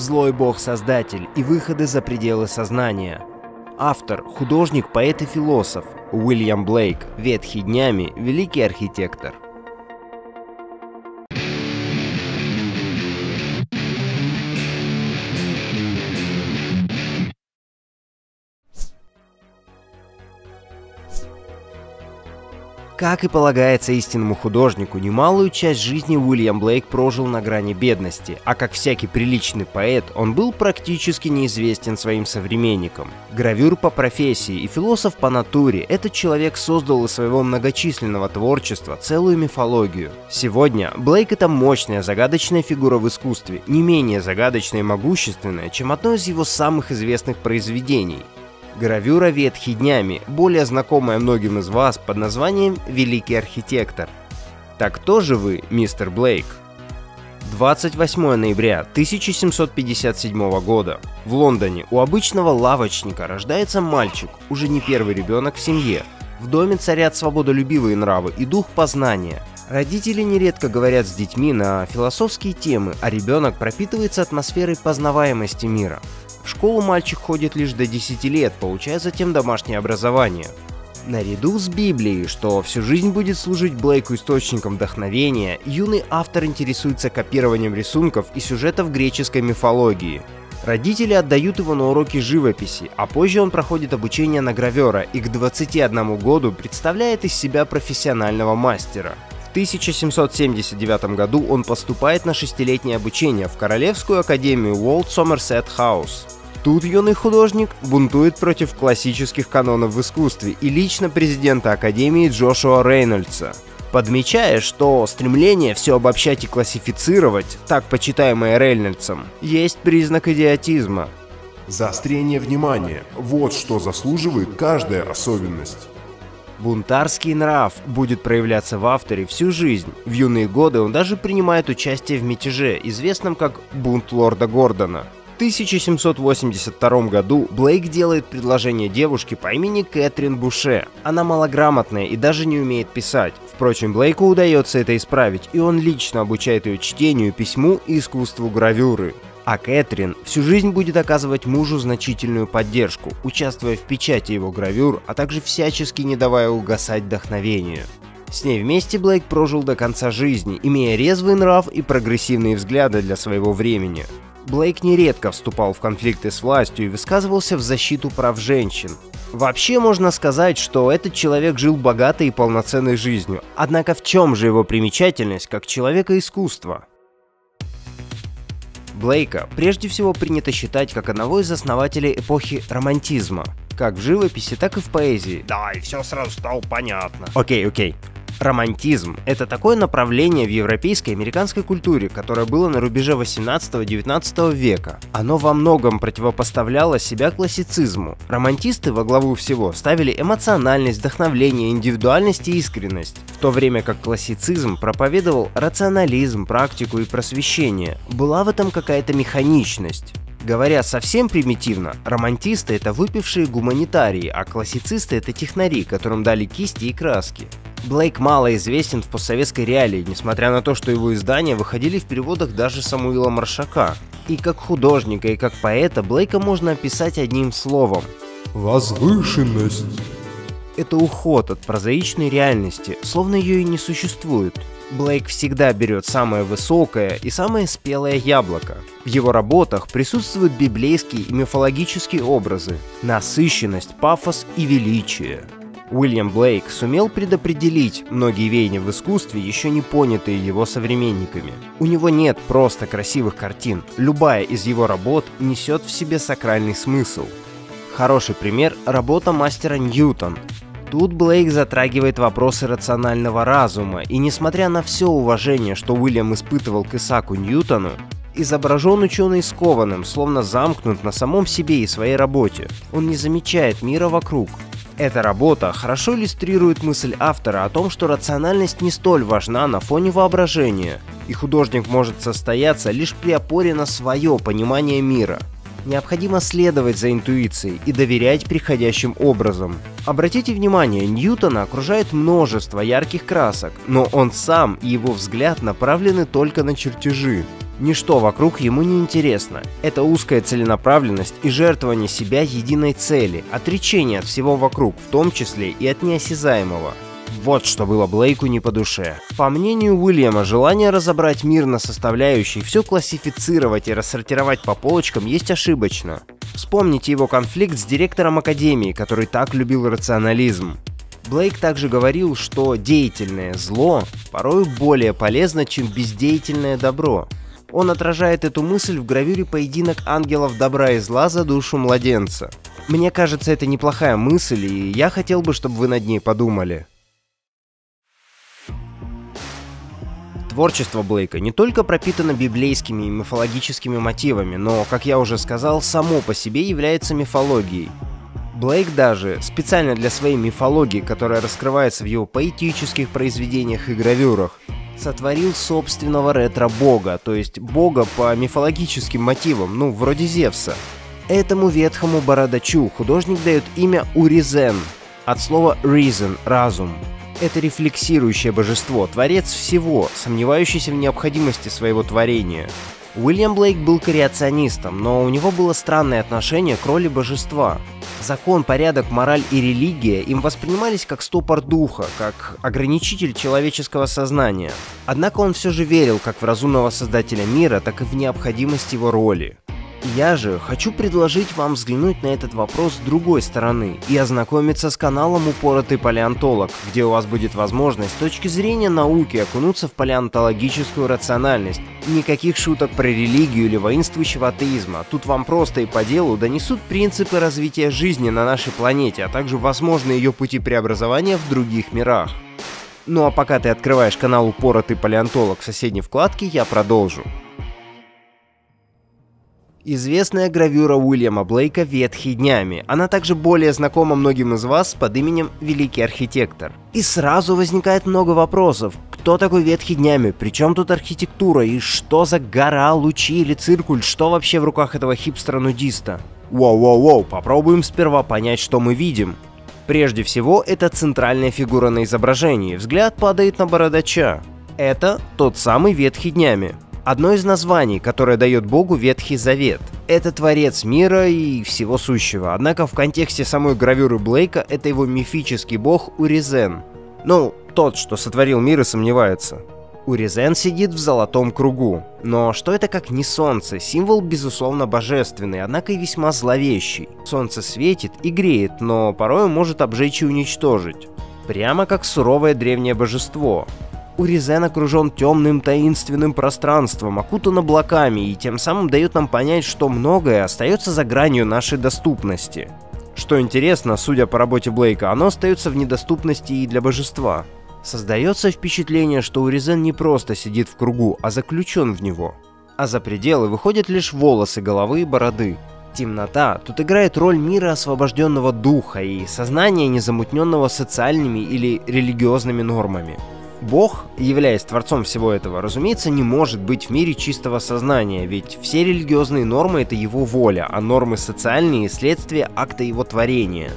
злой бог-создатель и выходы за пределы сознания. Автор, художник, поэт и философ. Уильям Блейк, ветхий днями, великий архитектор. Как и полагается истинному художнику, немалую часть жизни Уильям Блейк прожил на грани бедности, а как всякий приличный поэт, он был практически неизвестен своим современникам. Гравюр по профессии и философ по натуре, этот человек создал из своего многочисленного творчества целую мифологию. Сегодня Блейк это мощная, загадочная фигура в искусстве, не менее загадочная и могущественная, чем одно из его самых известных произведений – Гравюра ветхи днями, более знакомая многим из вас под названием «Великий архитектор». Так кто же вы, мистер Блейк? 28 ноября 1757 года. В Лондоне у обычного лавочника рождается мальчик, уже не первый ребенок в семье. В доме царят свободолюбивые нравы и дух познания. Родители нередко говорят с детьми на философские темы, а ребенок пропитывается атмосферой познаваемости мира. В школу мальчик ходит лишь до 10 лет, получая затем домашнее образование. Наряду с Библией, что всю жизнь будет служить Блейку источником вдохновения, юный автор интересуется копированием рисунков и сюжетов греческой мифологии. Родители отдают его на уроки живописи, а позже он проходит обучение на гравера и к 21 году представляет из себя профессионального мастера. В 1779 году он поступает на шестилетнее обучение в Королевскую академию Уолт Сомерсет Хаус. Тут юный художник бунтует против классических канонов в искусстве и лично президента Академии Джошуа Рейнольдса, подмечая, что стремление все обобщать и классифицировать, так почитаемое Рейнольдсом, есть признак идиотизма. Заострение внимания – вот что заслуживает каждая особенность. Бунтарский нрав будет проявляться в авторе всю жизнь. В юные годы он даже принимает участие в мятеже, известном как «Бунт лорда Гордона». В 1782 году Блейк делает предложение девушке по имени Кэтрин Буше. Она малограмотная и даже не умеет писать. Впрочем, Блейку удается это исправить, и он лично обучает ее чтению, письму и искусству гравюры. А Кэтрин всю жизнь будет оказывать мужу значительную поддержку, участвуя в печати его гравюр, а также всячески не давая угасать вдохновению. С ней вместе Блейк прожил до конца жизни, имея резвый нрав и прогрессивные взгляды для своего времени. Блейк нередко вступал в конфликты с властью и высказывался в защиту прав женщин. Вообще можно сказать, что этот человек жил богатой и полноценной жизнью. Однако в чем же его примечательность как человека искусства? Блейка прежде всего принято считать как одного из основателей эпохи романтизма, как в живописи, так и в поэзии. Да, и все сразу стало понятно. Окей, окей. Романтизм – это такое направление в европейской и американской культуре, которое было на рубеже 18-19 века. Оно во многом противопоставляло себя классицизму. Романтисты во главу всего ставили эмоциональность, вдохновление, индивидуальность и искренность, в то время как классицизм проповедовал рационализм, практику и просвещение. Была в этом какая-то механичность. Говоря совсем примитивно, романтисты это выпившие гуманитарии, а классицисты это технари, которым дали кисти и краски. Блейк мало известен в постсоветской реалии, несмотря на то, что его издания выходили в переводах даже Самуила Маршака. И как художника, и как поэта Блейка можно описать одним словом. Возвышенность. Это уход от прозаичной реальности, словно ее и не существует. Блейк всегда берет самое высокое и самое спелое яблоко. В его работах присутствуют библейские и мифологические образы, насыщенность, пафос и величие. Уильям Блейк сумел предопределить многие веяния в искусстве, еще не понятые его современниками. У него нет просто красивых картин, любая из его работ несет в себе сакральный смысл. Хороший пример – работа мастера Ньютон. Тут Блейк затрагивает вопросы рационального разума, и несмотря на все уважение, что Уильям испытывал к Исаку Ньютону, изображен ученый скованным, словно замкнут на самом себе и своей работе. Он не замечает мира вокруг, эта работа хорошо иллюстрирует мысль автора о том, что рациональность не столь важна на фоне воображения, и художник может состояться лишь при опоре на свое понимание мира. Необходимо следовать за интуицией и доверять приходящим образом. Обратите внимание, Ньютона окружает множество ярких красок, но он сам и его взгляд направлены только на чертежи. Ничто вокруг ему не интересно. Это узкая целенаправленность и жертвование себя единой цели, отречение от всего вокруг, в том числе и от неосязаемого. Вот что было Блейку не по душе. По мнению Уильяма, желание разобрать мир на составляющие, все классифицировать и рассортировать по полочкам есть ошибочно. Вспомните его конфликт с директором Академии, который так любил рационализм. Блейк также говорил, что деятельное зло порой более полезно, чем бездеятельное добро. Он отражает эту мысль в гравюре «Поединок ангелов добра и зла за душу младенца». Мне кажется, это неплохая мысль, и я хотел бы, чтобы вы над ней подумали. Творчество Блейка не только пропитано библейскими и мифологическими мотивами, но, как я уже сказал, само по себе является мифологией. Блейк даже, специально для своей мифологии, которая раскрывается в его поэтических произведениях и гравюрах, сотворил собственного ретро-бога, то есть бога по мифологическим мотивам, ну, вроде Зевса. Этому ветхому бородачу художник дает имя Уризен, от слова reason – разум. Это рефлексирующее божество, творец всего, сомневающийся в необходимости своего творения. Уильям Блейк был креационистом, но у него было странное отношение к роли божества. Закон, порядок, мораль и религия им воспринимались как стопор духа, как ограничитель человеческого сознания. Однако он все же верил как в разумного создателя мира, так и в необходимость его роли. Я же хочу предложить вам взглянуть на этот вопрос с другой стороны и ознакомиться с каналом «Упоротый палеонтолог», где у вас будет возможность с точки зрения науки окунуться в палеонтологическую рациональность. Никаких шуток про религию или воинствующего атеизма. Тут вам просто и по делу донесут принципы развития жизни на нашей планете, а также возможные ее пути преобразования в других мирах. Ну а пока ты открываешь канал «Упоротый палеонтолог» в соседней вкладке, я продолжу. Известная гравюра Уильяма Блейка «Ветхий днями». Она также более знакома многим из вас под именем «Великий архитектор». И сразу возникает много вопросов. Кто такой Ветхий днями? Причем тут архитектура? И что за гора, лучи или циркуль? Что вообще в руках этого хипстера-нудиста? Воу-воу-воу, попробуем сперва понять, что мы видим. Прежде всего, это центральная фигура на изображении. Взгляд падает на бородача. Это тот самый Ветхий днями. Одно из названий, которое дает Богу Ветхий Завет. Это творец мира и всего сущего, однако в контексте самой гравюры Блейка это его мифический бог Уризен. Ну, тот, что сотворил мир и сомневается. Уризен сидит в золотом кругу. Но что это как не солнце? Символ, безусловно, божественный, однако и весьма зловещий. Солнце светит и греет, но порой может обжечь и уничтожить. Прямо как суровое древнее божество. Уризен окружен темным таинственным пространством, окутан облаками и тем самым дает нам понять, что многое остается за гранью нашей доступности. Что интересно, судя по работе Блейка, оно остается в недоступности и для божества. Создается впечатление, что Уризен не просто сидит в кругу, а заключен в него. А за пределы выходят лишь волосы, головы и бороды. Темнота тут играет роль мира освобожденного духа и сознания, незамутненного социальными или религиозными нормами. Бог, являясь творцом всего этого, разумеется, не может быть в мире чистого сознания, ведь все религиозные нормы — это его воля, а нормы социальные — следствие акта его творения.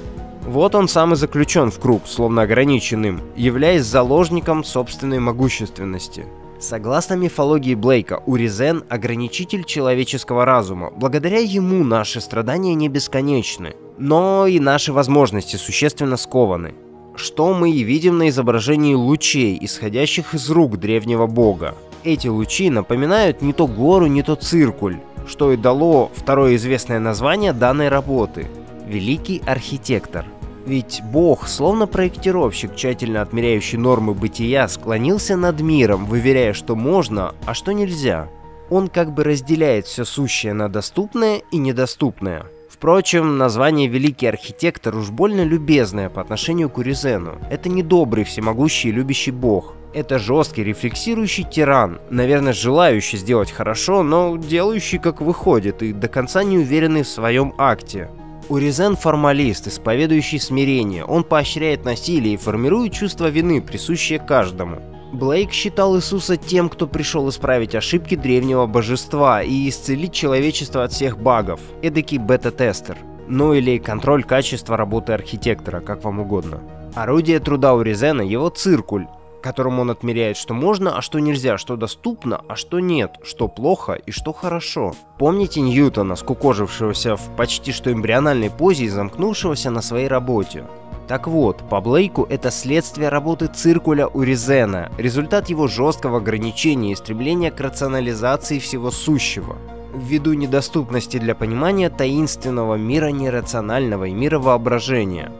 Вот он сам и заключен в круг, словно ограниченным, являясь заложником собственной могущественности. Согласно мифологии Блейка, Уризен – ограничитель человеческого разума. Благодаря ему наши страдания не бесконечны. Но и наши возможности существенно скованы что мы и видим на изображении лучей, исходящих из рук древнего бога. Эти лучи напоминают не то гору, не то циркуль, что и дало второе известное название данной работы – «Великий архитектор». Ведь Бог, словно проектировщик, тщательно отмеряющий нормы бытия, склонился над миром, выверяя, что можно, а что нельзя. Он как бы разделяет все сущее на доступное и недоступное – Впрочем, название «Великий архитектор» уж больно любезное по отношению к Уризену. Это не добрый, всемогущий и любящий бог. Это жесткий, рефлексирующий тиран, наверное, желающий сделать хорошо, но делающий как выходит и до конца не уверенный в своем акте. Уризен формалист, исповедующий смирение. Он поощряет насилие и формирует чувство вины, присущее каждому. Блейк считал Иисуса тем, кто пришел исправить ошибки древнего божества и исцелить человечество от всех багов. Эдакий бета-тестер. Ну или контроль качества работы архитектора, как вам угодно. Орудие труда у Резена – его циркуль. Которым он отмеряет, что можно, а что нельзя, что доступно, а что нет, что плохо и что хорошо. Помните Ньютона, скукожившегося в почти что эмбриональной позе и замкнувшегося на своей работе? Так вот, по Блейку это следствие работы циркуля Уризена, результат его жесткого ограничения и стремления к рационализации всего сущего ввиду недоступности для понимания таинственного мира нерационального и мира воображения.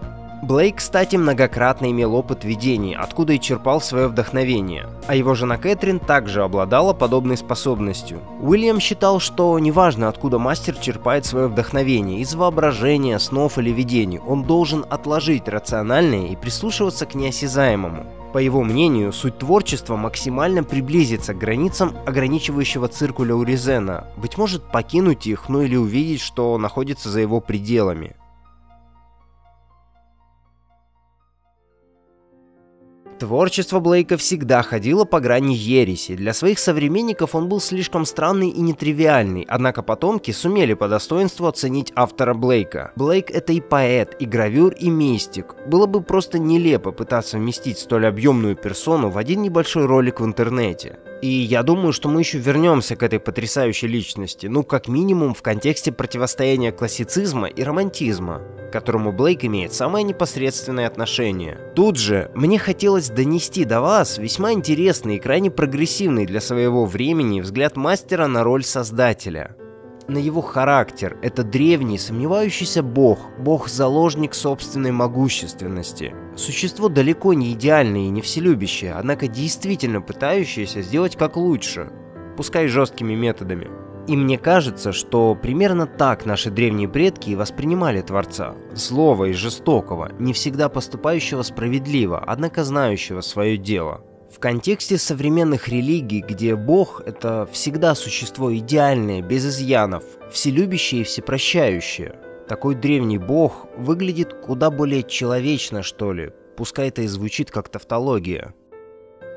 Блейк, кстати, многократно имел опыт видений, откуда и черпал свое вдохновение, а его жена Кэтрин также обладала подобной способностью. Уильям считал, что неважно, откуда мастер черпает свое вдохновение, из воображения, снов или видений, он должен отложить рациональное и прислушиваться к неосязаемому. По его мнению, суть творчества максимально приблизится к границам ограничивающего циркуля Уризена, быть может покинуть их, ну или увидеть, что находится за его пределами. Творчество Блейка всегда ходило по грани ереси. Для своих современников он был слишком странный и нетривиальный, однако потомки сумели по достоинству оценить автора Блейка. Блейк — это и поэт, и гравюр, и мистик. Было бы просто нелепо пытаться вместить столь объемную персону в один небольшой ролик в интернете. И я думаю, что мы еще вернемся к этой потрясающей личности, ну как минимум в контексте противостояния классицизма и романтизма к которому Блейк имеет самое непосредственное отношение. Тут же мне хотелось донести до вас весьма интересный и крайне прогрессивный для своего времени взгляд мастера на роль создателя на его характер. Это древний, сомневающийся бог, бог-заложник собственной могущественности. Существо далеко не идеальное и не вселюбящее, однако действительно пытающееся сделать как лучше, пускай жесткими методами. И мне кажется, что примерно так наши древние предки воспринимали Творца. Злого и жестокого, не всегда поступающего справедливо, однако знающего свое дело. В контексте современных религий, где Бог — это всегда существо идеальное, без изъянов, вселюбящее и всепрощающее, такой древний Бог выглядит куда более человечно, что ли, пускай это и звучит как тавтология.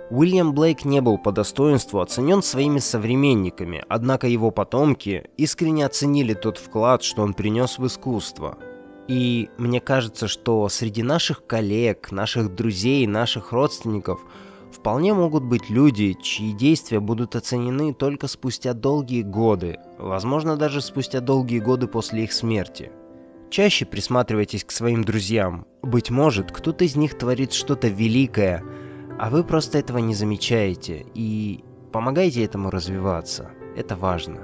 Уильям Блейк не был по достоинству оценен своими современниками, однако его потомки искренне оценили тот вклад, что он принес в искусство. И мне кажется, что среди наших коллег, наших друзей, наших родственников вполне могут быть люди, чьи действия будут оценены только спустя долгие годы, возможно даже спустя долгие годы после их смерти. Чаще присматривайтесь к своим друзьям. Быть может, кто-то из них творит что-то великое – а вы просто этого не замечаете и помогаете этому развиваться. Это важно.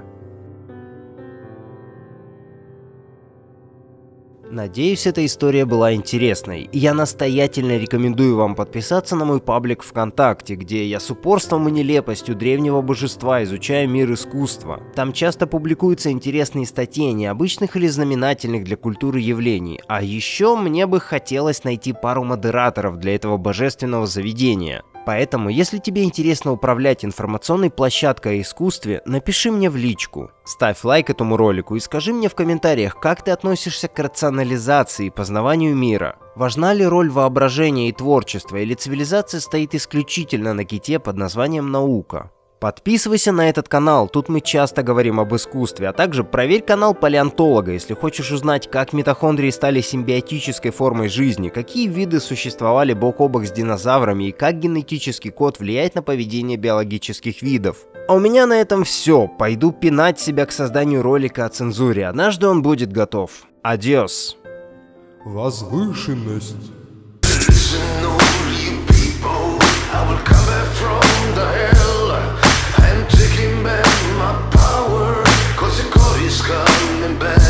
Надеюсь, эта история была интересной. Я настоятельно рекомендую вам подписаться на мой паблик ВКонтакте, где я с упорством и нелепостью древнего божества изучаю мир искусства. Там часто публикуются интересные статьи необычных или знаменательных для культуры явлений. А еще мне бы хотелось найти пару модераторов для этого божественного заведения. Поэтому, если тебе интересно управлять информационной площадкой о искусстве, напиши мне в личку. Ставь лайк этому ролику и скажи мне в комментариях, как ты относишься к рационализации и познаванию мира. Важна ли роль воображения и творчества, или цивилизация стоит исключительно на ките под названием наука? Подписывайся на этот канал, тут мы часто говорим об искусстве, а также проверь канал палеонтолога, если хочешь узнать, как митохондрии стали симбиотической формой жизни, какие виды существовали бок о бок с динозаврами и как генетический код влияет на поведение биологических видов. А у меня на этом все, пойду пинать себя к созданию ролика о цензуре, однажды он будет готов. Адиос. Возвышенность. I will come back from the coming back.